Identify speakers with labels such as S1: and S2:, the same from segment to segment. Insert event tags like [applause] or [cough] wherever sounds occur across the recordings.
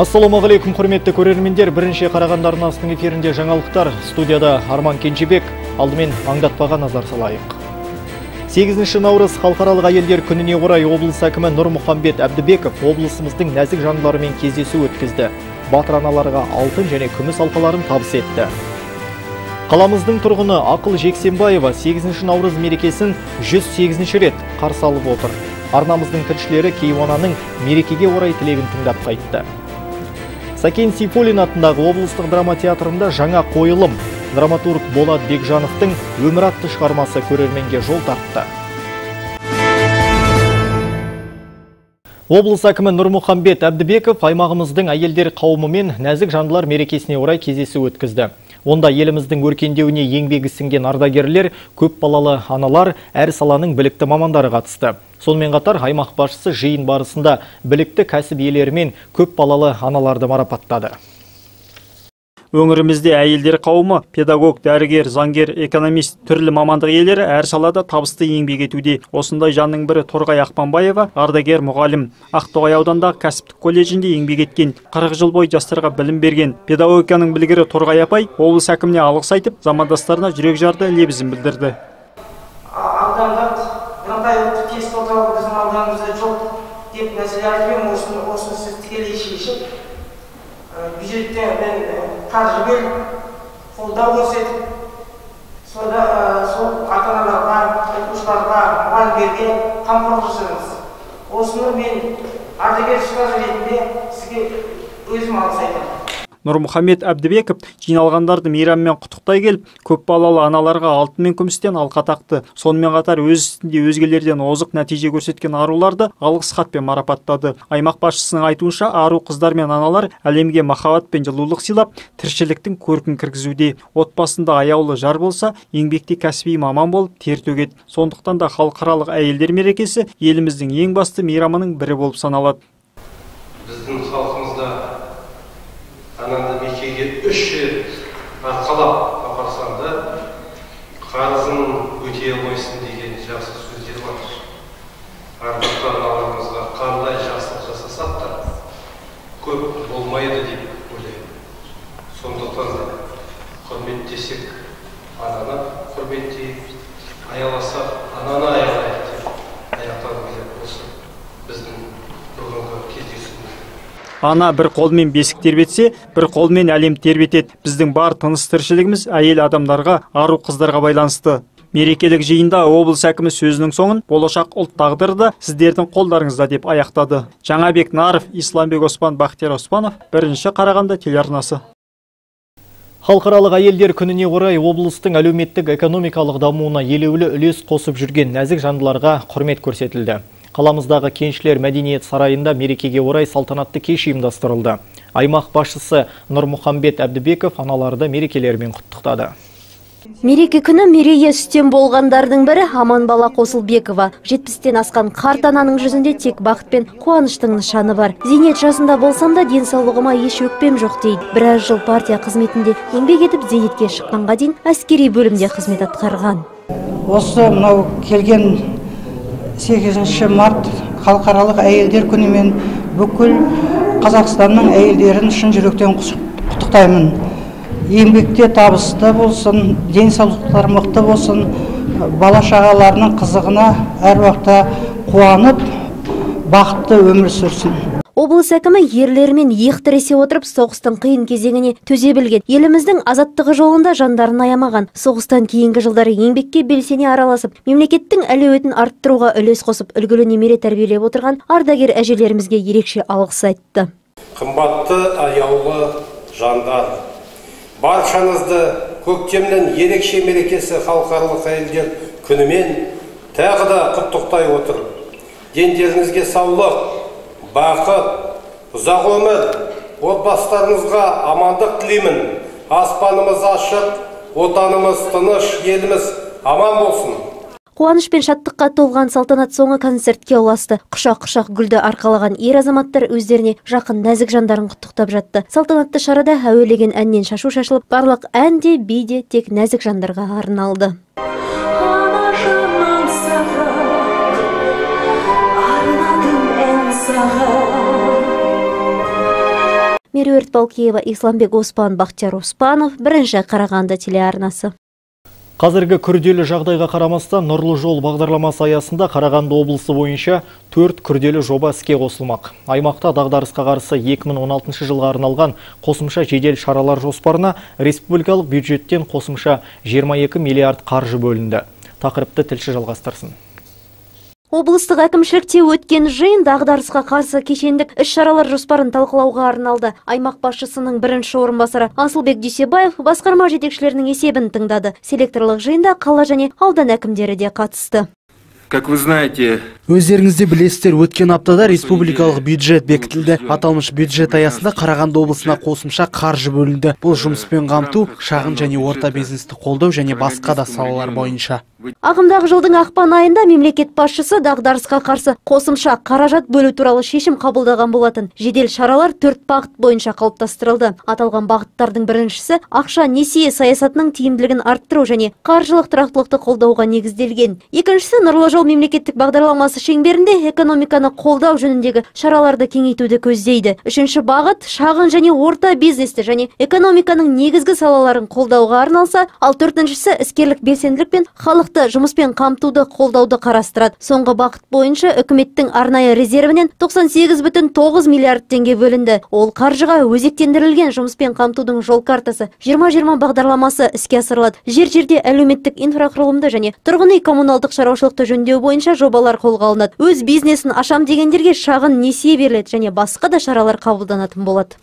S1: ассалаумағалейкум құрметті көрермендер. Бірінші қарағанды арнасының эфирінде жаңалықтар. Студияда арман кенжебек алдымен аңдатпаға назар салайық. 8 наурыз халықаралық әйелдер күніне орай облыс әкімі нұрмұхамбет әбдібеков облысымыздың нәзік жандыларымен кездесу өткізді. Батыр аналарға алтын және күміс алқаларын табыс етті. Қаламыздың тұрғыны ақыл жексенбаева 8 наурыз мерекесін 108 рет қарсы алып отыр. Арнамыздың тілшілері кейуананың мерекеге орай тілегін тыңдап қайтты. Сәкен сейфуллин атындағы облыстық драма театрында жаңа қойылым. Драматург болат бекжановтың өмір атты шығармасы көрерменге жол тартты. Облыс әкімі нұрмұхамбет әбдібеков аймағымыздың әйелдер қауымымен нәзік жандылар мерекесіне орай кездесу өткізді. Онда еліміздің өркендеуіне еңбегі сіңген ардагерлер, көп балалы аналар, әр саланың білікті мамандары қатысты. Сонымен қатар аймақ басшысы жиын барысында білікті кәсіп иелері мен көп балалы аналарды марапаттады.
S2: Өңірімізде әйелдер қауымы педагог дәрігер заңгер экономист түрлі мамандық иелері әр салада табысты еңбек етуде. Осындай жанның бірі торғай ақпанбаева ардагер мұғалім. Ақтоғай аудандағы кәсіптік колледжінде еңбек еткен. Қырық жыл бойы жастарға білім берген. Педагогиканың білгірі торғай апай облыс әкіміне алғыс айтып замандастарына жүрек жарды лебізін білдірді
S3: аудандық бірыңғай ұлттық тест орталығы біздің ауданымызда жоқ деп мәселе айтып едім осыны осыны сіз тікелей шешіп бюджеттен мен қаржы бөліп қолдау көрсетіп сода сол ата аналарға оқушыларға мұғалімдерге қамқорлық жасаңыз осыны мен ардагер ұстаз ретінде сізге өзім алғыс айтамын
S2: нұрмұхамед әбдібеков жиналғандарды мейраммен құттықтай келіп көпбалалы аналарға алтын мен күмістен алқа тақты. Сонымен қатар өз ісінде өзгелерден озық нәтиже көрсеткен аруларды алғыс хатпен марапаттады. Аймақ басшысының айтуынша ару қыздар мен аналар әлемге махаббат пен жылулық сыйлап тіршіліктің көркін кіргізуде. Отбасында аяулы жар болса еңбекте кәсіби маман болып тер төгеді. Сондықтан да халықаралық әйелдер мерекесі еліміздің ең басты мейрамының бірі болып саналады.
S4: Біздің халқымызда ананы некеге үш рет арқалап апарсаң да қарызын өтей алмайсың деген жақсы сөздер бар ардақты аналарымызға қандай жақсылық жасасақ та көп болмайды деп ойлаймын сондықтан да құрметтесек ананы құрметтейік аяласақ ананы аялайық деп аяқтағым келеді осы біздің бүгінгі кездесуіміз
S2: ана бір қолмен бесік тербетсе бір қолмен әлем тербетеді. Біздің бар тыныс тіршілігіміз әйел адамдарға ару қыздарға байланысты. Мерекелік жиында облыс әкімі сөзінің соңын болашақ ұлт тағдыры да сіздердің қолдарыңызда деп аяқтады. Жаңабек наров исламбек оспан бақтияр оспанов бірінші қарағанды телеарнасы.
S1: Халықаралық әйелдер күніне орай облыстың әлеуметтік экономикалық дамуына елеулі үлес қосып жүрген нәзік жандыларға құрмет көрсетілді. Қаламыздағы кеншілер мәдениет сарайында мерекеге орай салтанатты кеш ұйымдастырылды. Аймақ басшысы Нұрмұхамбет Әбдібеков аналарды мерекелерімен құттықтады.
S5: Мереке күні мерейі үстем болғандардың бірі Аман бала Қосылбекова. Жетпістен асқан қарт ананың жүзінде тек бақыт пен қуаныштың нышаны бар. Зейнет жасында болсам да денсаулығыма еш өкпем жоқ дейді. Біраз жыл партия қызметінде еңбек етіп зейнетке шыққанға дейін әскери бөлімде қызмет атқарған.
S3: осы мынау келген 8 март халықаралық әйелдер күнімен бүкіл қазақстанның әйелдерін шын жүректен құттықтаймын. Еңбекте табысты болсын денсаулықтары мықты болсын бала шағаларының қызығына әр уақытта қуанып бақытты өмір сүрсін.
S5: Облыс әкімі ерлермен иық тіресе отырып соғыстың қиын кезеңіне төзе білген. Еліміздің азаттығы жолында жандарын аямаған. Соғыстан кейінгі жылдары еңбекке белсене араласып, мемлекеттің әлеуетін арттыруға үлес қосып, үлгілі немере тәрбиелеп отырған ардагер әжелерімізге ерекше алғыс айтты.
S4: қымбатты аяулы жандар баршаңызды көктемнің ерекше мерекесі халықаралық әйелдер күнімен тағы да құттықтай отырып дендеріңізге саулық бақыт ұзақ өмір отбасыларыңызға амандық тілеймін аспанымыз ашық отанымыз тыныш еліміз аман болсын
S5: Қуаныш пен шаттыққа толған салтанат соңы концертке ұласты. Құшақ-құшақ гүлді арқалаған ер азаматтар өздеріне жақын нәзік жандарын құттықтап жатты. Салтанатты шарада әуелеген әннен шашу шашылып, барлық ән де би де тек нәзік жандарға арналды. Меруерт балкеева исламбек оспан бақтияр оспанов бірінші қарағанды телеарнасы
S1: Қазіргі күрделі жағдайға қарамастан нұрлы жол бағдарламасы аясында Қарағанды облысы бойынша төрт күрделі жоба іске қосылмақ. Аймақта дағдарысқа қарсы 2016 жылға арналған қосымша жедел шаралар жоспарына республикалық бюджеттен қосымша 22 миллиард қаржы бөлінді. Тақырыпты тілші жалғастырсын.
S5: Облыстық әкімшілікте өткен жиын дағдарысқа қарсы кешендік іс-шаралар жоспарын талқылауға арналды. Аймақ басшысының бірінші орынбасары Асылбек Дүйсебаев басқарма жетекшілерінің есебін тыңдады. Селекторлық жиында қала және аудан әкімдері де қатысты.
S6: Как вы знаете,
S7: Өздеріңізде білесіздер, өткен аптада республикалық бюджет бекітілді. Аталмыш бюджет аясында Қарағанды облысына қосымша қаржы бөлінді. Бұл жұмыспен қамту, шағын және орта бизнесті қолдау және басқа да салалар бойынша.
S5: Ағымдағы жылдың ақпан айында мемлекет басшысы дағдарысқа қарсы қосымша қаражат бөлу туралы шешім қабылдаған болатын. Жедел шаралар төрт бағыт бойынша қалыптастырылды. Аталған бағыттардың біріншісі ақша несие саясатының тиімділігін арттыру және қаржылық тұрақтылықты қолдауға негізделген. Екіншісі нұрлы жол мемлекеттік бағдарламасы шеңберінде экономиканы қолдау жөніндегі шараларды кеңейтуді көздейді. Үшінші бағыт шағын және орта бизнесті және экономиканың негізгі салаларын қолдауға арналса, ал төртіншісі іскерлік белсенділік пен халықты жұмыспен қамтуды қолдауды қарастырады. Соңғы бағыт бойынша үкіметтің арнайы резервінен 98,9 миллиард теңге бөлінді. Ол қаржыға өзектендірілген жұмыспен қамтудың жол картасы 2020 бағдарламасы іске асырылады. Жер-жерде әлеуметтік инфрақұрылымды және тұрғын үй коммуналдық шаруашылықты жөндеу бойынша жобалар қолға алынады. Өз бизнесін ашам дегендерге шағын несие беріледі және басқа да шаралар қабылданатын болады.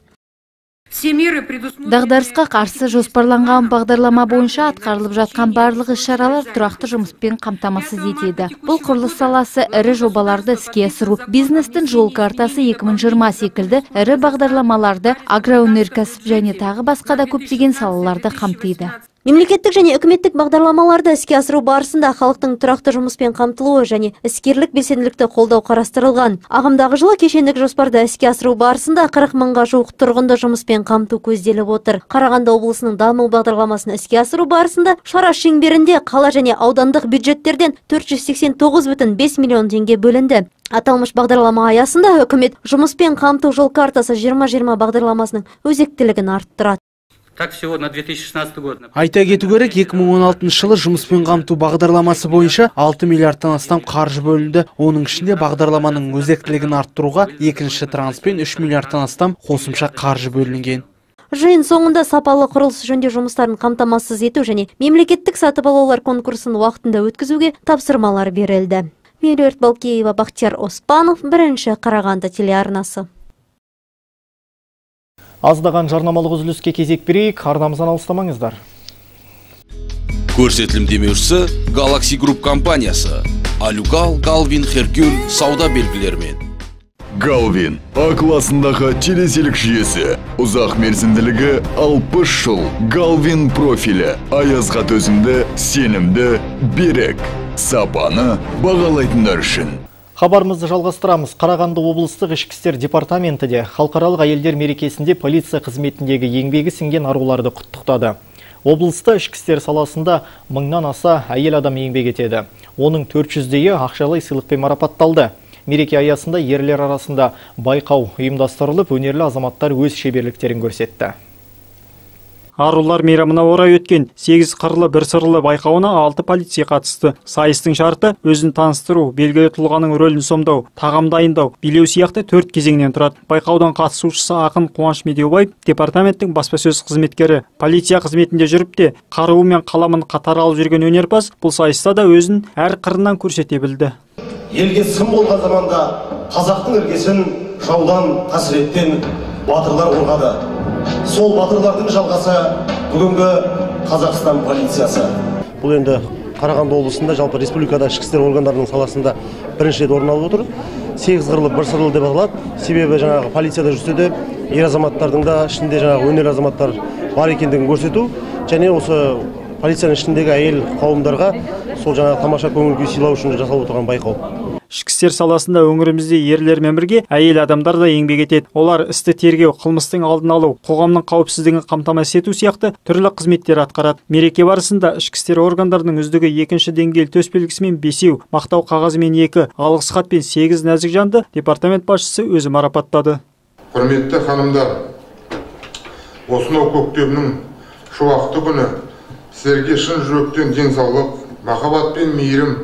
S8: Дағдарысқа қарсы жоспарланған бағдарлама бойынша атқарылып жатқан барлық іс-шаралар тұрақты жұмыспен қамтамасыз етеді. Бұл құрылыс саласы ірі жобаларды іске асыру, бизнестің жол картасы 2020 секілді ірі бағдарламаларды, агроөнеркәсіп және тағы басқа да көптеген салаларды қамтиды.
S5: Мемлекеттік және үкіметтік бағдарламаларды іске асыру барысында халықтың тұрақты жұмыспен қамтылуы және іскерлік белсенділікті қолдау қарастырылған. Ағымдағы жылы кешендік жоспарды іске асыру барысында 40 мыңға жуық тұрғынды жұмыспен қамту көзделіп отыр. Қарағанды облысының даму бағдарламасын іске асыру барысында шара шеңберінде қала және аудандық бюджеттерден 489,5 миллион теңге бөлінді. Аталмыш бағдарлама аясында үкімет жұмыспен қамту жол картасы 2020 бағдарламасының өзектілігін арттырады.
S9: Так всего на 2016 год.
S7: Айта кету керек, 2016 жылы жұмыспен қамту бағдарламасы бойынша 6 миллиардтан астам қаржы бөлінді. Оның ішінде бағдарламаның өзектілігін арттыруға екінші транспен 3 миллиардтан астам қосымша қаржы бөлінген.
S5: Жиын соңында сапалы құрылыс жөнде жұмыстарын қамтамасыз ету және мемлекеттік сатып алулар конкурсын уақытында өткізуге тапсырмалар берілді. Меруерт Балкеева, Бақтияр Оспанов, бірінші Қарағанды телеарнасы.
S1: Аздаған жарнамалық үзіліске кезек берейік, арнамыздан алыстамаңыздар.
S10: Көрсетілім демеушісі Galaxy Group компаниясы. Алюгал, Галвин, Херкюль сауда белгілерімен.
S11: Галвин А классындағы телеселік жүйесі ұзақ мерзімділігі 60 жыл Галвин профилі аязға төзімді сенімді берік сапаны бағалайтындар үшін
S1: Хабарымызды жалғастырамыз. Қарағанды облыстық ішкі істер департаменті де халықаралық әйелдер мерекесінде полиция қызметіндегі еңбегі сіңген аруларды құттықтады. Облыста ішкі істер саласында мыңнан аса әйел адам еңбек етеді. Оның 400-дейі ақшалай сыйлықпен марапатталды. Мереке аясында ерлер арасында байқау ұйымдастырылып, өнерлі азаматтар өз шеберліктерін көрсетті.
S2: Арулар мейрамына орай өткен 8 қырлы бір сырлы байқауына 6 полиция қатысты. Сайыстың шарты өзін таныстыру, белгілі тұлғаның рөлін сомдау, тағам дайындау, билеу сияқты төрт кезеңнен тұрады. Байқаудан қатысушысы ақын Қуаныш Медеубаев, департаменттің баспасөз қызметкері, полиция қызметінде жүріп те қаруы мен қаламын қатар алып жүрген өнерпаз бұл сайыста да өзін әр қырынан көрсете білді.
S12: елге сын болған заманда қазақтың іргесін жаудан қасіреттен батырлар қорғады сол батырлардың жалғасы бүгінгі қазақстан полициясы. Бұл енді қарағанды облысында жалпы республикада ішкі істер органдарының саласында бірінші рет орын алып отыр. Сегіз қырлы бір сырлы деп аталады. Себебі жаңағы полицияда жүрсе де ер азаматтардың да ішінде жаңағы өнер азаматтар бар екендігін көрсету және осы полицияның ішіндегі әйел қауымдарға сол жаңағы тамаша көңіл күй сыйлау үшін жасалып отырған байқау.
S2: Ішкі істер саласында өңірімізде ерлермен бірге әйел адамдар да еңбек етеді. Олар істі тергеу қылмыстың алдын алу қоғамның қауіпсіздігін қамтамасыз ету сияқты түрлі қызметтер атқарады. Мереке барысында ішкі істер органдарының үздігі екінші деңгейлі төсбелгісімен бесеу мақтау қағазымен екі алғыс хатпен сегіз нәзік жанды департамент басшысы өзі марапаттады.
S13: Құрметті ханымдар осынау көктемнің шуақты күні сіздерге шын жүректен денсаулық махаббат пен мейірім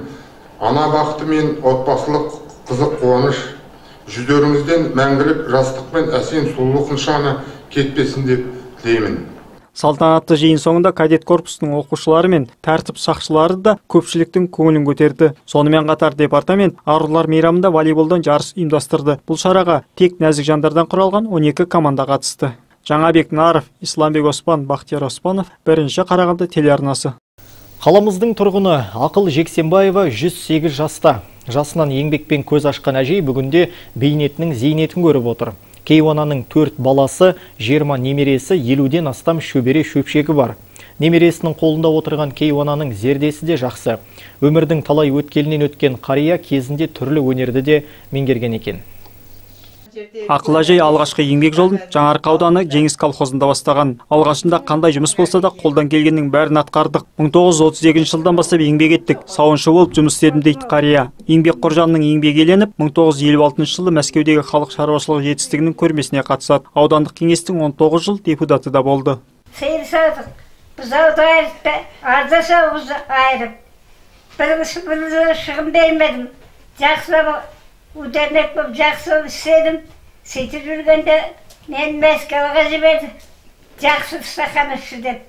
S13: ана бақыты мен отбасылық қызық қуаныш. Жүздеріңізден мәңгілік жастық пен әсем сұлулық нышаны кетпесін деп тілеймін.
S2: Салтанатты жиын соңында кадет корпусының оқушылары мен тәртіп сақшылары да көпшіліктің көңілін көтерді. Сонымен қатар департамент арулар мейрамында волейболдан жарыс ұйымдастырды. Бұл шараға тек нәзік жандардан құралған 12 команда қатысты. Жаңабек наров исламбек оспан бақтияр оспанов бірінші қарағанды телеарнасы.
S1: Қаламыздың тұрғыны Ақыл Жексенбаева 108 жаста. Жасынан еңбекпен көз ашқан әжей бүгінде бейнетінің зейнетін көріп отыр. Кейуананың төрт баласы, 20 немересі, 50-ден астам шөбере шөпшегі бар. Немересінің қолында отырған Кейуананың зердесі де жақсы. Өмірдің талай өткелінен өткен қария кезінде түрлі өнерді де меңгерген екен.
S2: Ақыл әжей алғашқы еңбек жолын жаңарқа ауданы жеңіс колхозында бастаған. Алғашында қандай жұмыс болса да қолдан келгеннің бәрін атқардық. 1932 жылдан бастап еңбек еттік. Сауыншы болып жұмыс істедім дейді қария. Еңбекқор жанның еңбегі еленіп 1956 жылы мәскеудегі халық шаруашылығы жетістігінің көрмесіне қатысады. Аудандық кеңестің 19 жыл депутаты да болды.
S14: Сиыр саудық шығын бермедім. Ударник болып жақсы болып істедім сөйтіп жүргенде мені мәскеуге жіберді жақсы стахановшы деп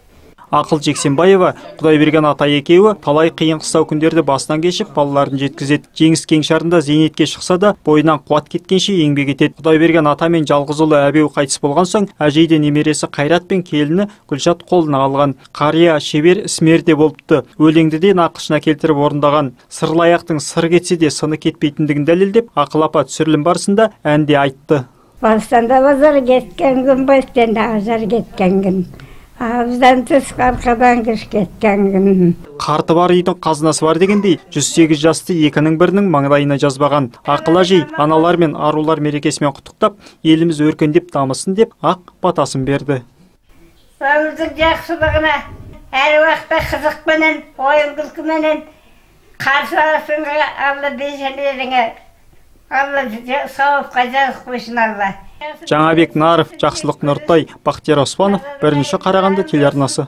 S2: ақыл жексенбаева құдайберген ата екеуі талай қиын қыстау күндерді басынан кешіп балаларын жеткізеді. Жеңіс кеңшарында зейнетке шықса да бойынан қуат кеткенше еңбек етеді. Құдайберген ата мен жалғыз ұлы әбеу қайтыс болған соң әжей де немересі қайрат пен келіні гүлшат қолына алған. Қария шебер ісмер де болыпты. Өлеңді де нақышына келтіріп орындаған. Сырлы аяқтың сыр кетсе де сыны кетпейтіндігін дәлелдеп ақыл апа түсірілім барысында ән де айтты.
S14: Барстанда базар кеткен күн бастан ажар кеткен күн. Ауыздан тыс арқадан кіш кеткен күн.
S2: Қарты бар үйдің қазынасы бар дегендей 108 жасты екінің бірінің маңдайына жазбаған. Ақыл әжей аналар мен арулар мерекесімен құттықтап еліміз өркендеп дамысын деп ақ батасын берді.
S14: Өмірдің жақсылығына әр уақытта қызықпенен ойын күлкіменен қарсы аласыңға алла бейжәлеріңе алла сауапқа жазып қойсын алла.
S2: Жаңабек наров жақсылық нұртай бақтияр оспанов бірінші қарағанды телеарнасы.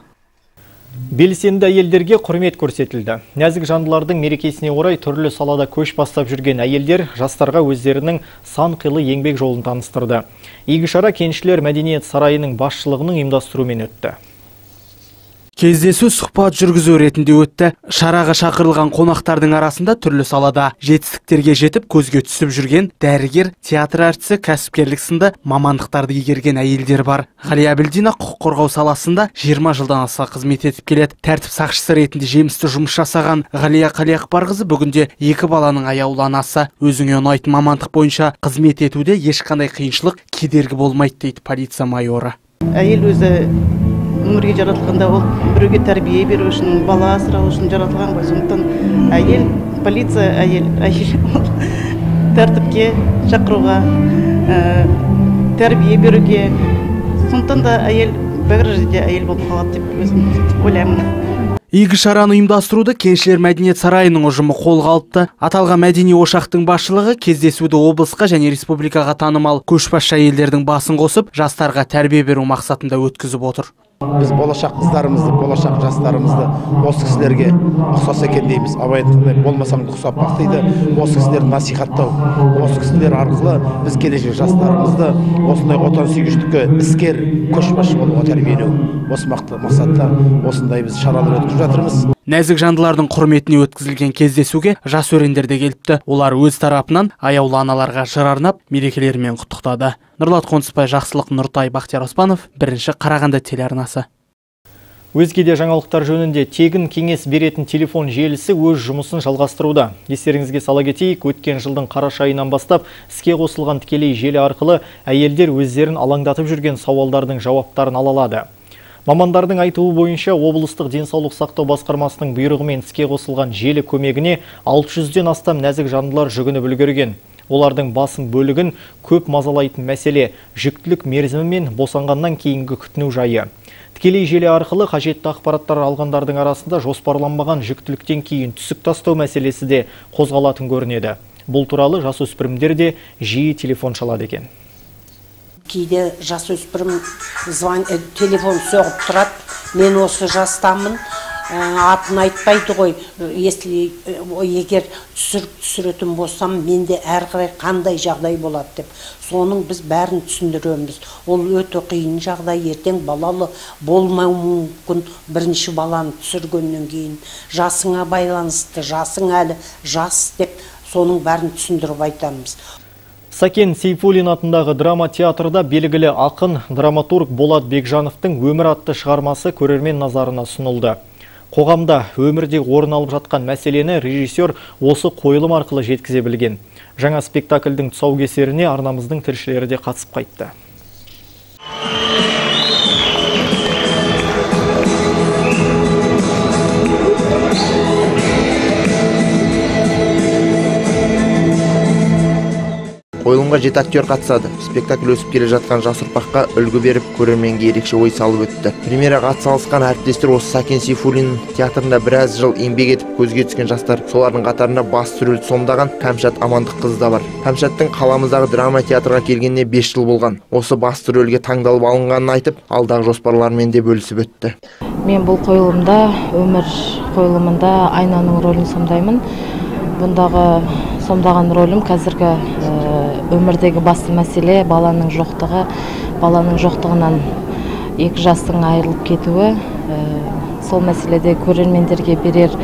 S1: Белсенді әйелдерге құрмет көрсетілді. Нәзік жандылардың мерекесіне орай түрлі салада көш бастап жүрген әйелдер жастарға өздерінің сан қилы еңбек жолын таныстырды. Игі шара кеншілер мәдениет сарайының басшылығының ұйымдастыруымен өтті.
S7: Кездесу сұхбат жүргізу ретінде өтті. Шараға шақырылған қонақтардың арасында түрлі салада жетістіктерге жетіп көзге түсіп жүрген дәрігер театр әртісі кәсіпкерлік сынды мамандықтарды игерген әйелдер бар. Ғалия әбілдина құқық қорғау саласында 20 жылдан аса қызмет етіп келеді. Тәртіп сақшысы ретінде жемісті жұмыс жасаған ғалия қалиақбарқызы бүгінде екі баланың аяулы анасы. Өзіңе ұнайтын мамандық бойынша қызмет етуде ешқандай қиыншылық кедергі болмайды дейді полиция майоры.
S15: Әйел өзі өмірге жаратылғанда ол біреуге тәрбие беру үшін бала асырау үшін жаратылған ғой. Сондықтан әйел полиция әйел [laughs] әйел тәртіпке шақыруға тәрбие беруге. Сондықтан да әйел бәрі жерде әйел болып қалады деп өзім ойлаймын.
S7: Игі шараны ұйымдастыруды кеншілер мәдениет сарайының ұжымы қолға алыпты. Аталған мәдени ошақтың басшылығы кездесуді облысқа және республикаға танымал көшбасшы әйелдердің басын қосып жастарға тәрбие беру мақсатында өткізіп отыр.
S16: Біз болашақ қыздарымызды болашақ жастарымызды осы кісілерге ұқсас екен дейміз. Абай айтқандай болмасам да ұқсап бақ дейді. Осы кісілерді насихаттау осы кісілер арқылы біз келешек жастарымызды осындай отансүйгіштікке іскер көшбасшы болуға тәрбиелеу осы мақсатта осындай біз шаралар өткізіп жатырмыз.
S7: Нәзік жандылардың құрметіне өткізілген кездесуге жас өрендер де келіпті. Олар өз тарапынан аяулы аналарға жыр арнап мерекелерімен құттықтады. Нұрлат қонысбай жақсылық нұртай бақтияр оспанов бірінші қарағанды телеарнасы.
S1: Өзге де жаңалықтар жөнінде тегін кеңес беретін телефон желісі өз жұмысын жалғастыруда. Естеріңізге сала кетейік өткен жылдың қараша айынан бастап іске қосылған тікелей желі арқылы әйелдер өздерін алаңдатып жүрген сауалдардың жауаптарын ала алады. Мамандардың айтуы бойынша облыстық денсаулық сақтау басқармасының бұйрығымен іске қосылған желі көмегіне 600-ден астам нәзік жандылар жүгініп үлгерген. Олардың басым бөлігін көп мазалайтын мәселе жүктілік мерзімі мен босанғаннан кейінгі күтіну жайы. Тікелей желі арқылы қажетті ақпараттар алғандардың арасында жоспарланбаған жүктіліктен кейін түсік тастау мәселесі де қозғалатын көрінеді. Бұл туралы жасөспірімдер де жиі телефон шалады екен
S17: кейде жасөспірім звон э, телефон соғып тұрады. Мен осы жастамын. Ә, атын айтпайды ғой. Если э, егер түсіріп түсіретін болсам менде әрі қарай қандай жағдай болады деп. Соның біз бәрін түсіндіреміз. Ол өте қиын жағдай. Ертең балалы болмауы мүмкін. Бірінші баланы түсіргеннен кейін жасыңа байланысты жасың әлі жас деп соның бәрін түсіндіріп айтамыз.
S1: Сакен Сейфуллин атындағы драма театрда белгілі ақын драматург Болат Бекжановтың өмір атты шығармасы көрермен назарына сұнылды. Қоғамда өмірде орын алып жатқан мәселені режиссер осы қойылым арқылы жеткізе білген. Жаңа спектакльдің тұсаукесеріне арнамыздың тілшілері де қатысып қайтты.
S18: Қойылымға жеті актер қатысады. Спектакль өсіп келе жатқан жас ұрпаққа үлгі беріп көрерменге ерекше ой салып өтті. Премьераға атсалысқан әріптестер осы сакен сейфуллин театрында біраз жыл еңбек етіп көзге түскен жастар солардың қатарында басты рөлді сомдаған кәмшат амандыққызы да бар. Кәмшаттың қаламыздағы драма театрға келгеніне бес жыл болған. Осы басты рөлге таңдалып алынғанын айтып алдағы жоспарларымен де бөлісіп өтті.
S19: Мен бұл қойылымда өмір қойылымында айнаның рөлін сомдаймын. Бұндағы сомдаған рөлім қазіргі өмірдегі басты мәселе баланың жоқтығы баланың жоқтығынан екі жастың айырылып кетуі сол мәселеде көрермендерге берер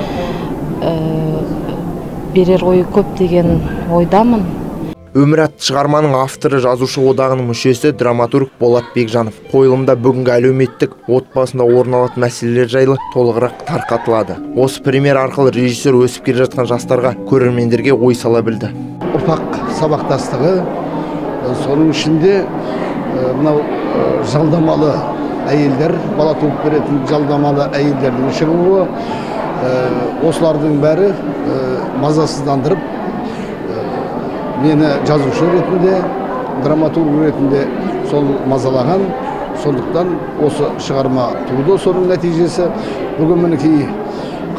S19: берер ойы көп деген ойдамын.
S18: Өмір атты шығарманың авторы жазушы одағының мүшесі драматург болат бекжанов. Қойылымда бүгінгі әлеуметтік отбасында орын алатын мәселелер жайлы толығырақ тарқатылады. Осы премьер арқылы режиссер өсіп келе жатқан жастарға көрермендерге ой сала білді.
S20: Ұрпақ сабақтастығы соның ішінде мынау жалдамалы әйелдер бала туып беретін жалдамалы әйелдердің шығуы осылардың бәрі мазасыздандырып мені жазушы ретінде драматург ретінде сол мазалаған сондықтан осы шығарма туды соның нәтижесі бүгін мінекей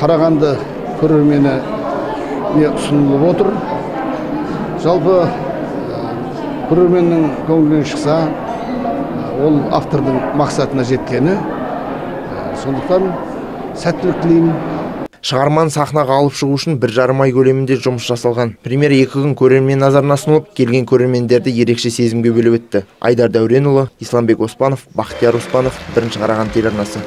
S20: қарағанды көрерменіне ұсынылып отыр жалпы көрерменнің көңілінен шықса ол автордың мақсатына жеткені. Сондықтан сәттілік тілеймін.
S18: Шығарманы сахнаға алып шығу үшін бір жарым ай көлемінде жұмыс жасалған. Премьера екі күн көрермен назарына ұсынылып келген көрермендерді ерекше сезімге бөлеп өтті. Айдар дәуренұлы исламбек оспанов бақтияр оспанов бірінші қарағанды телеарнасы.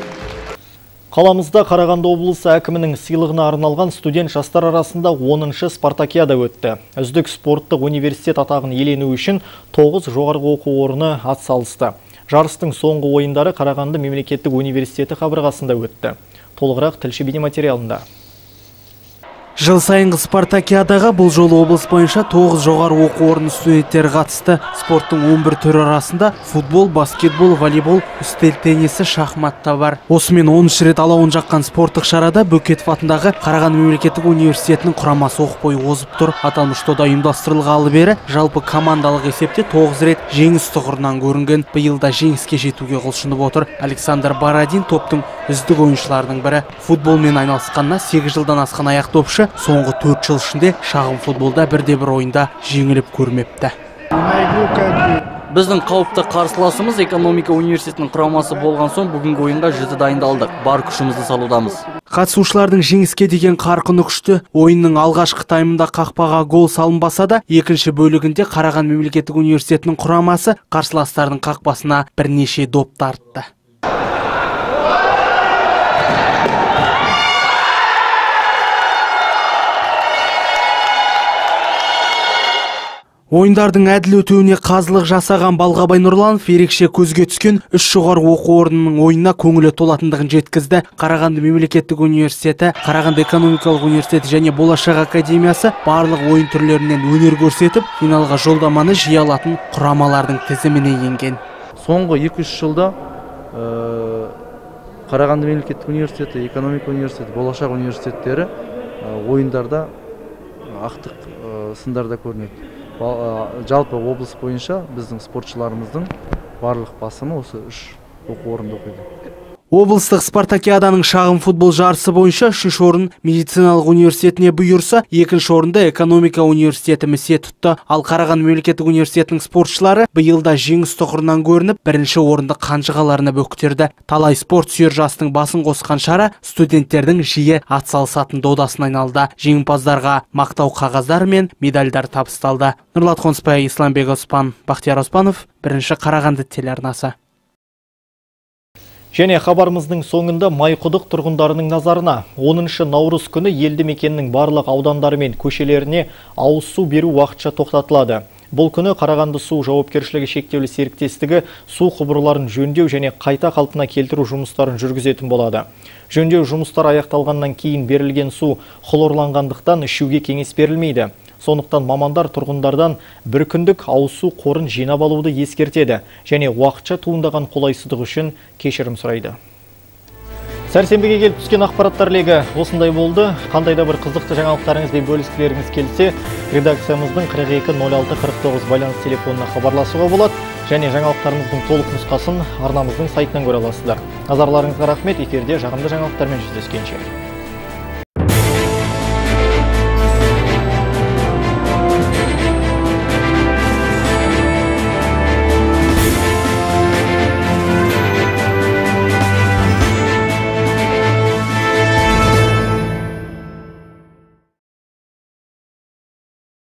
S1: Қаламызда Қарағанды облысы әкімінің сыйлығына арналған студент жастар арасында 10-шы спартакиада өтті. Үздік спорттық университет атағын елену үшін 9 жоғарғы оқу орны атсалысты. Жарыстың соңғы ойындары Қарағанды мемлекеттік университеті қабырғасында өтті. Толығырақ тілші бейнематериалында.
S7: Жыл сайынғы спартакиадаға бұл жолы облыс бойынша 9 жоғары оқу орны студенттері қатысты. Спорттың 11 түрі арасында футбол, баскетбол, волейбол, үстел теннисі, шахмат та бар. Осымен 10 рет алауын жаққан спорттық шарада Бөкетов атындағы Қарағанды мемлекеттік университетінің құрамасы оқ бойы озып тұр. Аталмыш дода ұйымдастырылғалы бері жалпы командалық есепте 9 рет жеңіс тұғырынан көрінген. Биыл да жеңіске жетуге құлшынып отыр. Александр Барадин топтың үздік ойыншыларының бірі. Футболмен айналысқанына 8 жылдан асқан аяқ соңғы төрт жыл ішінде шағын футболда бірде бір ойында жеңіліп көрмепті.
S21: Біздің қауіпті қарсыласымыз экономика университетінің құрамасы болған соң бүгінгі ойынға жіті дайындалдық. Бар күшімізді салудамыз.
S7: Қатысушылардың жеңіске деген қарқыны күшті. Ойынның алғашқы таймында қақпаға гол салынбаса да екінші бөлігінде қарағанды мемлекеттік университетінің құрамасы қарсыластардың қақпасына бірнеше доп тартты. Ойындардың әділ өтуіне қазылық жасаған Балғабай Нұрланов ерекше көзге түскен үш жоғары оқу орнының ойынына көңілі толатындығын жеткізді. Қарағанды мемлекеттік университеті, Қарағанды экономикалық университеті және Болашақ академиясы барлық ойын түрлерінен өнер көрсетіп, финалға жолдаманы жиі алатын құрамалардың тізіміне енген.
S22: Соңғы 2-3 жылда Қарағанды мемлекеттік университеті, экономика университеті, Болашақ университеттері ойындарда ақтық сындарда көрінеді жалпы облыс бойынша біздің спортшыларымыздың барлық басымы осы үш оқу орнында оқиды.
S7: Облыстық спартакиаданың шағын футбол жарысы бойынша үшінші орын медициналық университетіне бұйырса екінші орынды экономика университеті місе тұтты. Ал қарағанды мемлекеттік университетінің спортшылары биыл да жеңіс тұғырынан көрініп бірінші орынды қанжығаларына бөктерді талай спорт сүйер жастың басын қосқан шара студенттердің жиі атсалысатын додасына айналды. Жеңімпаздарға мақтау қағаздары мен медальдар табысталды. Нұрлат қонысбай исламбек оспан бақтияр оспанов бірінші қарағанды телеарнасы.
S1: Және хабарымыздың соңында майқұдық тұрғындарының назарына 10 наурыз күні елді мекеннің барлық аудандары мен көшелеріне ауыз су беру уақытша тоқтатылады. Бұл күні Қарағанды су жауапкершілігі шектеулі серіктестігі су құбырларын жөндеу және қайта қалпына келтіру жұмыстарын жүргізетін болады. Жөндеу жұмыстары аяқталғаннан кейін берілген су хлорланғандықтан ішуге кеңес берілмейді сондықтан мамандар тұрғындардан бір күндік ауызсу қорын жинап алуды ескертеді және уақытша туындаған қолайсыздық үшін кешірім сұрайды. Сәрсенбіге келіп түскен ақпараттар легі осындай болды. Қандай да бір қызықты жаңалықтарыңызбен бөліскілеріңіз келсе редакциямыздың 420649 байланыс телефонына хабарласуға болады және жаңалықтарымыздың толық нұсқасын арнамыздың сайтынан көре аласыздар. Назарларыңызға рахмет. Эфирде жағымды жаңалықтармен жүздескенше.